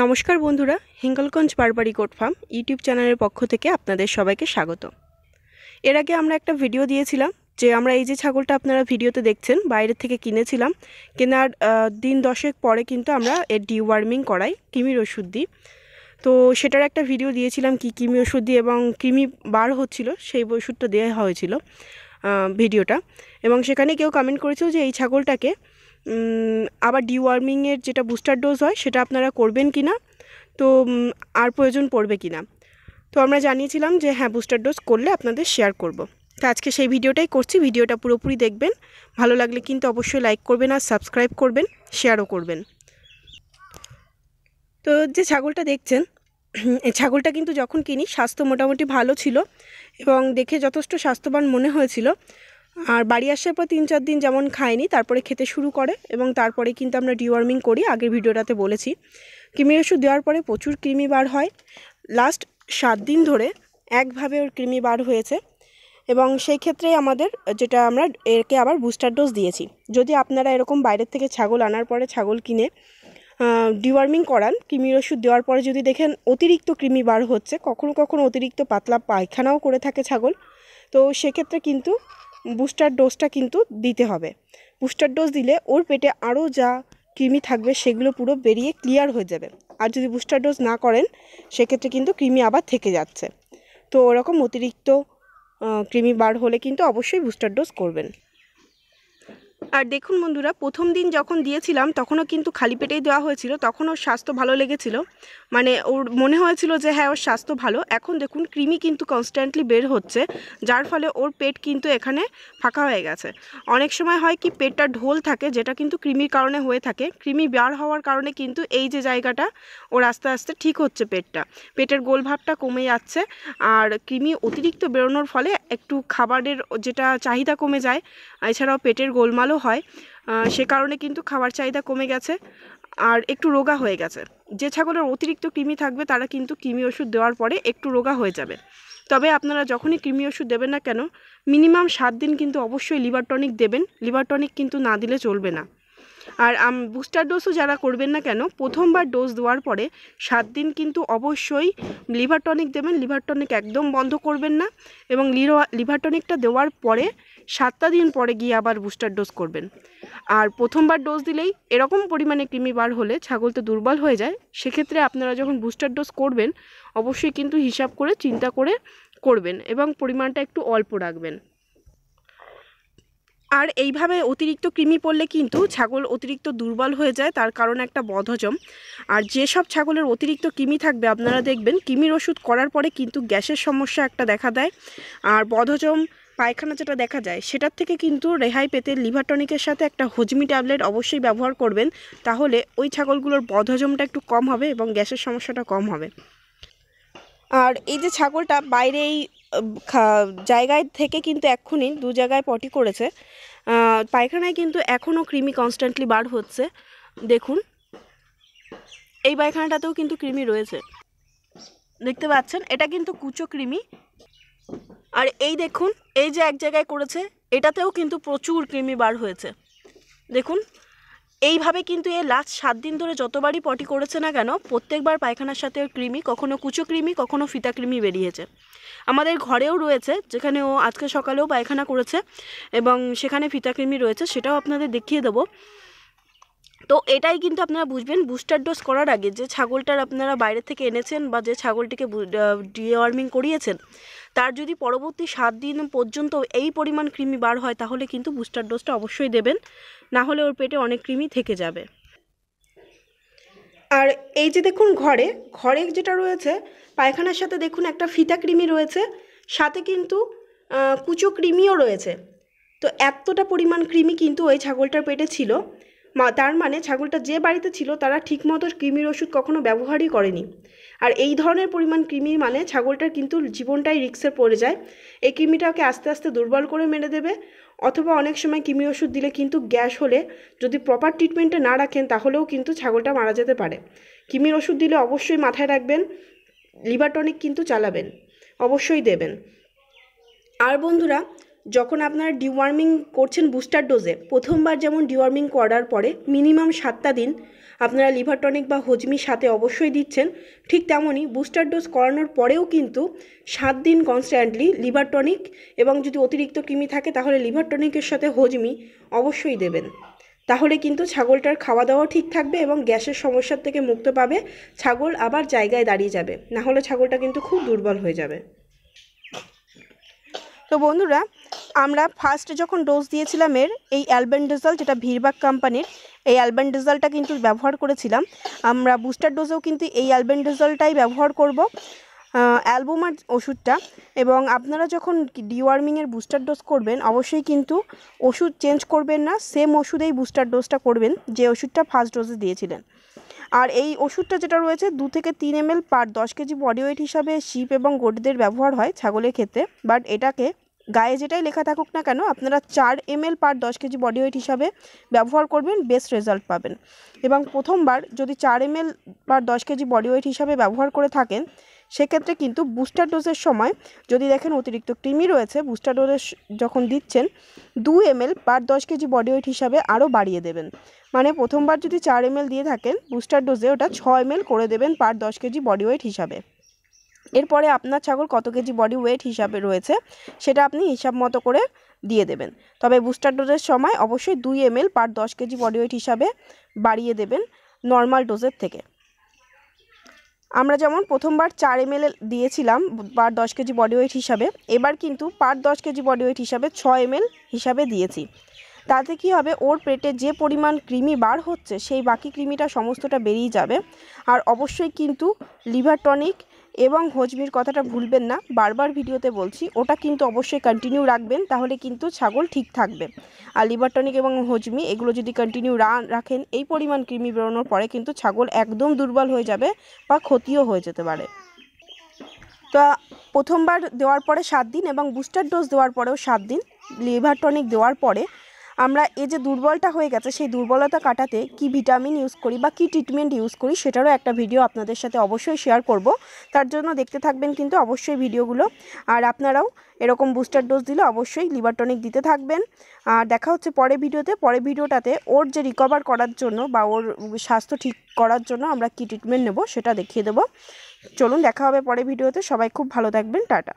নমস্কার বন্ধুরা, Hingalganj Barbari goat farm YouTube চ্যানেলের পক্ষ থেকে আপনাদের সবাইকে স্বাগত। এর আগে আমরা একটা ভিডিও দিয়েছিলাম যে আমরা এই যে ছাগলটা আপনারা ভিডিওতে দেখছেন বাইরের থেকে কিনেছিলাম, কেনার দিন দশেক পরে কিন্তু আমরা এর ডিওয়ার্মিং করাই, কিমির ওষুধ দিই। তো সেটার একটা ভিডিও দিয়েছিলাম কি কিমি ওষুধ দিয়ে এবং কৃমি বার হচ্ছিল, সেই ওষুধটা দেওয়া হয়েছিল ভিডিওটা। এবং সেখানে কেউ কমেন্ট করেছিল যে এই ছাগলটাকে আবার ডিওয়ার্মিংয়ের যেটা বুস্টার ডোজ হয়, সেটা আপনারা করবেন কি না তো আর প্রয়োজন পড়বে কি না তো আমরা জানিয়েছিলাম যে হ্যাঁ বুস্টার ডোজ করলে আপনাদের শেয়ার করব। তো আজকে সেই ভিডিওটাই করছি, ভিডিওটা পুরোপুরি দেখবেন। ভালো লাগলে কিন্তু অবশ্যই লাইক করবেন আর সাবস্ক্রাইব করবেন শেয়ারও করবেন। তো যে ছাগলটা দেখছেন ছাগলটা কিন্তু যখন কিনি, স্বাস্থ্য মোটামুটি ভালো ছিল এবং দেখে যথেষ্ট স্বাস্থ্যবান মনে হয়েছিল। আর বাড়ি আসার পর তিন চার দিন যেমন খায়নি, তারপরে খেতে শুরু করে এবং তারপরে কিন্তু আমরা ডিওয়ার্মিং করি, আগের ভিডিওটাতে বলেছি। কৃমির ওষুধ দেওয়ার পরে প্রচুর কৃমি বার হয়। লাস্ট সাত দিন ধরে একভাবে ওর কৃমি বার হয়েছে এবং সেই ক্ষেত্রে আমাদের যেটা আমরা একে আবার বুস্টার ডোজ দিয়েছি। যদি আপনারা এরকম বাইরের থেকে ছাগল আনার পরে ছাগল কিনে ডিওয়ার্মিং করান, কৃমির ওষুধ দেওয়ার পরে যদি দেখেন অতিরিক্ত কৃমি বার হচ্ছে, কখনো কখনো অতিরিক্ত পাতলা পায়খানাও করে থাকে ছাগল। তো সেক্ষেত্রে কিন্তু বুস্টার ডোজটা কিন্তু দিতে হবে। বুস্টার ডোজ দিলে ওর পেটে আরও যা কৃমি থাকবে সেগুলো পুরো বেরিয়ে ক্লিয়ার হয়ে যাবে। আর যদি বুস্টার ডোজ না করেন, সেক্ষেত্রে কিন্তু কৃমি আবার থেকে যাচ্ছে। তো ওরকম অতিরিক্ত কৃমি বার হলে কিন্তু অবশ্যই বুস্টার ডোজ করবেন। আর দেখুন বন্ধুরা, প্রথম দিন যখন দিয়েছিলাম, তখনও কিন্তু খালি পেটেই দেওয়া হয়েছিল তখন ওর স্বাস্থ্য ভালো লেগেছিল। মানে ওর মনে হয়েছিল যে হ্যাঁ ওর স্বাস্থ্য ভালো। এখন দেখুন, কৃমি কিন্তু কনস্ট্যান্টলি বের হচ্ছে, যার ফলে ওর পেট কিন্তু এখানে ফাঁকা হয়ে গেছে। অনেক সময় হয় কি, পেটটা ঢোল থাকে, যেটা কিন্তু কৃমির কারণে হয়ে থাকে। কৃমি বার হওয়ার কারণে কিন্তু এই যে জায়গাটা, ওর আস্তে আস্তে ঠিক হচ্ছে পেটটা। পেটের গোলভাবটা কমে যাচ্ছে, আর কৃমি অতিরিক্ত বেরোনোর ফলে একটু খাবারের যেটা চাহিদা কমে যায়, এছাড়াও পেটের গোলমালও হয় সে কারণে কিন্তু খাবার চাহিদা কমে গেছে আর একটু রোগা হয়ে গেছে। যে ছাগলের অতিরিক্ত কৃমি থাকবে তারা কিন্তু কৃমি ওষুধ দেওয়ার পরে একটু রোগা হয়ে যাবে। তবে আপনারা যখনই কৃমি ওষুধ দেবেন না কেন, মিনিমাম সাত দিন কিন্তু অবশ্যই লিভার টনিক দেবেন। লিভার টনিক কিন্তু না দিলে চলবে না। আর বুস্টার ডোজও যারা করবেন না কেন, প্রথমবার ডোজ দেওয়ার পরে সাত দিন কিন্তু অবশ্যই লিভার টনিক দেবেন। লিভার টনিক একদম বন্ধ করবেন না এবং লিভার টনিকটা দেওয়ার পরে সাতটা দিন পরে গিয়ে আবার বুস্টার ডোজ করবেন। আর প্রথমবার ডোজ দিলেই এরকম পরিমাণে কৃমি বার হলে ছাগল তো দুর্বল হয়ে যায়, সেক্ষেত্রে আপনারা যখন বুস্টার ডোজ করবেন, অবশ্যই কিন্তু হিসাব করে, চিন্তা করে করবেন এবং পরিমাণটা একটু অল্প রাখবেন। আর এইভাবে অতিরিক্ত কৃমি পড়লে কিন্তু ছাগল অতিরিক্ত দুর্বল হয়ে যায়, তার কারণ একটা বদহজম। আর যেসব ছাগলের অতিরিক্ত কৃমি থাকবে, আপনারা দেখবেন কৃমির ওষুধ করার পরে কিন্তু গ্যাসের সমস্যা একটা দেখা দেয়। আর বদহজম পায়খানা যেটা দেখা যায়, সেটার থেকে কিন্তু রেহাই পেতে লিভার টনিকের সাথে একটা হজমি ট্যাবলেট অবশ্যই ব্যবহার করবেন, তাহলে ওই ছাগলগুলোর বদহজমটা একটু কম হবে এবং গ্যাসের সমস্যাটা কম হবে। আর এই যে ছাগলটা বাইরে এই জায়গায় থেকে কিন্তু এক্ষুনি দু জায়গায় পটি করেছে। পায়খানায় কিন্তু এখনও কৃমি কনস্ট্যান্টলি বার হচ্ছে। দেখুন, এই পায়খানাটাতেও কিন্তু কৃমি রয়েছে। দেখতে পাচ্ছেন, এটা কিন্তু কুচো কৃমি। আর এই দেখুন, এই যে এক জায়গায় করেছে, এটাতেও কিন্তু প্রচুর কৃমি বার হয়েছে। দেখুন এইভাবে কিন্তু এ লাস্ট সাত দিন ধরে যতবারই পটি করেছে না কেন, প্রত্যেকবার পায়খানার সাথে কৃমি কখনও কুচো কৃমি কখনও ফিতা কৃমি বেরিয়েছে। আমাদের ঘরেও রয়েছে, যেখানে ও আজকে সকালেও পায়খানা করেছে এবং সেখানে ফিতা কৃমি রয়েছে, সেটাও আপনাদের দেখিয়ে দেবো। তো এটাই কিন্তু আপনারা বুঝবেন বুস্টার ডোজ করার আগে যে ছাগলটার আপনারা বাইরে থেকে এনেছেন বা যে ছাগলটিকে ডিওয়ার্মিং করিয়েছেন, তার যদি পরবর্তী সাত দিন পর্যন্ত এই পরিমাণ কৃমি বার হয়, তাহলে কিন্তু বুস্টার ডোজটা অবশ্যই দেবেন। না হলে ওর পেটে অনেক কৃমি থেকে যাবে। আর এই যে দেখুন ঘরে ঘরে যেটা রয়েছে, পায়খানার সাথে দেখুন একটা ফিতা কৃমি রয়েছে, সাথে কিন্তু কুচো কৃমিও রয়েছে। তো এতটা পরিমাণ কৃমি কিন্তু ওই ছাগলটার পেটে ছিল। তার মানে ছাগলটা যে বাড়িতে ছিল তারা ঠিকমতো কৃমির ওষুধ কখনো ব্যবহারই করেনি। আর এই ধরনের পরিমাণ কৃমি মানে ছাগলটার কিন্তু জীবনটাই রিক্সে পড়ে যায়। এই কৃমিটাকে আস্তে আস্তে দুর্বল করে মেরে দেবে অথবা অনেক সময় কৃমি ওষুধ দিলে কিন্তু গ্যাস হলে যদি প্রপার ট্রিটমেন্টে না রাখেন তাহলেও কিন্তু ছাগলটা মারা যেতে পারে। কৃমির ওষুধ দিলে অবশ্যই মাথায় রাখবেন, লিভার টনিক কিন্তু চালাবেন, অবশ্যই দেবেন। আর বন্ধুরা যখন আপনারা ডিওয়ার্মিং করছেন বুস্টার ডোজে প্রথমবার যেমন ডিওয়ার্মিং করার পরে মিনিমাম সাতটা দিন আপনারা লিভার টনিক বা হজমি সাথে অবশ্যই দিচ্ছেন, ঠিক তেমনই বুস্টার ডোজ করানোর পরেও কিন্তু সাত দিন কনস্ট্যান্টলি লিভার টনিক এবং যদি অতিরিক্ত কৃমি থাকে তাহলে লিভার টনিকের সাথে হজমি অবশ্যই দেবেন। তাহলে কিন্তু ছাগলটার খাওয়া দাওয়া ঠিক থাকবে এবং গ্যাসের সমস্যার থেকে মুক্ত পাবে, ছাগল আবার জায়গায় দাঁড়িয়ে যাবে না হলে ছাগলটা কিন্তু খুব দুর্বল হয়ে যাবে। তো বন্ধুরা আমরা ফার্স্ট যখন ডোজ দিয়েছিলাম এর, এই অ্যালবেন্ডেজল যেটা ভিরবাক কোম্পানির এই অ্যালবেন্ডেজলটা কিন্তু ব্যবহার করেছিলাম। আমরা বুস্টার ডোজেও কিন্তু এই অ্যালবেন্ডেজলটাই ব্যবহার করব অ্যালবুমার ওষুধটা। এবং আপনারা যখন ডিওয়ার্মিংয়ের বুস্টার ডোজ করবেন, অবশ্যই কিন্তু ওষুধ চেঞ্জ করবেন না সেম ওষুধেই বুস্টার ডোজটা করবেন, যে ওষুধটা ফার্স্ট ডোজে দিয়েছিলেন। আর এই ওষুধটা যেটা রয়েছে, দু থেকে তিন এম এল পার দশ কেজি বডি ওয়েট হিসাবে শিপ এবং গোটদের ব্যবহার হয় ছাগলের ক্ষেত্রে বাট এটাকে গায়ে যেটাই লেখা থাকুক না কেন, আপনারা চার এম এল পার দশ কেজি বডি ওয়েট হিসাবে ব্যবহার করবেন বেস্ট রেজাল্ট পাবেন। এবং প্রথমবার যদি চার এম এল পার দশ কেজি বডি ওয়েট হিসাবে ব্যবহার করে থাকেন, সেক্ষেত্রে কিন্তু বুস্টার ডোজের সময় যদি দেখেন অতিরিক্ত কৃমি রয়েছে বুস্টার ডোজের যখন দিচ্ছেন, দু এম এল পার দশ কেজি বডি ওয়েট হিসাবে আরও বাড়িয়ে দেবেন। মানে প্রথমবার যদি চার এম দিয়ে থাকেন বুস্টার ডোজে ওটা ছ এম করে দেবেন পার দশ কেজি বডি ওয়েট হিসাবে। এরপরে আপনার ছাগল কত কেজি বডি ওয়েট হিসাবে রয়েছে, সেটা আপনি হিসাব মতো করে দিয়ে দেবেন। তবে বুস্টার ডোজের সময় অবশ্যই দুই এম পার দশ কেজি বডি ওয়েট হিসাবে বাড়িয়ে দেবেন নর্মাল ডোজের থেকে। আমরা যেমন প্রথমবার চার এম দিয়েছিলাম পার দশ কেজি বডি ওয়েট হিসাবে, এবার কিন্তু পার দশ কেজি বডি ওয়েট হিসাবে ছ এম হিসাবে দিয়েছি। তাতে কি হবে, ওর পেটে যে পরিমাণ কৃমি বার হচ্ছে, সেই বাকি কৃমিটা সমস্তটা বেরিয়ে যাবে। আর অবশ্যই কিন্তু লিভার টনিক এবং হজমির কথাটা ভুলবেন না, বারবার ভিডিওতে বলছি, ওটা কিন্তু অবশ্যই কন্টিনিউ রাখবেন, তাহলে কিন্তু ছাগল ঠিক থাকবে। আর লিভারটনিক এবং হজমি, এগুলো যদি কন্টিনিউ রাখেন, এই পরিমাণ কৃমি বেরোনোর পরে কিন্তু ছাগল একদম দুর্বল হয়ে যাবে বা ক্ষতিও হয়ে যেতে পারে। তো প্রথমবার দেওয়ার পরে সাত দিন এবং বুস্টার ডোজ দেওয়ার পরেও সাত দিন লিভার টনিক দেওয়ার পরে আমরা এই যে দুর্বলটা হয়ে গেছে, সেই দুর্বলতা কাটাতে কি ভিটামিন ইউজ করি বা কি ট্রিটমেন্ট ইউজ করি সেটারও একটা ভিডিও আপনাদের সাথে অবশ্যই শেয়ার করব। তার জন্য দেখতে থাকবেন কিন্তু অবশ্যই ভিডিওগুলো আর আপনারাও এরকম বুস্টার ডোজ দিলে অবশ্যই লিভার টনিক দিতে থাকবেন। আর দেখা হচ্ছে পরে ভিডিওতে পরে ভিডিওটাতে ওর যে রিকভার করার জন্য বা ওর স্বাস্থ্য ঠিক করার জন্য আমরা কি ট্রিটমেন্ট নেব সেটা দেখিয়ে দেবো। চলুন দেখা হবে পরে ভিডিওতে সবাই খুব ভালো থাকবেন। টাটা।